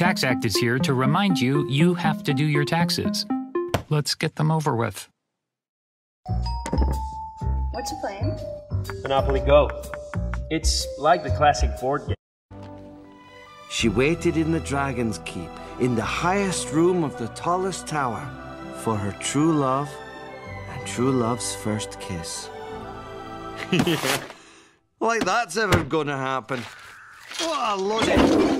Tax Act is here to remind you you have to do your taxes. Let's get them over with. What's you playing? Monopoly Go. It's like the classic board game. She waited in the Dragon's Keep, in the highest room of the tallest tower, for her true love and true love's first kiss. like that's ever gonna happen. What a load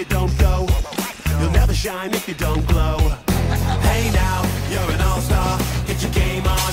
you don't go. You'll never shine if you don't glow. Hey now, you're an all-star. Get your game on,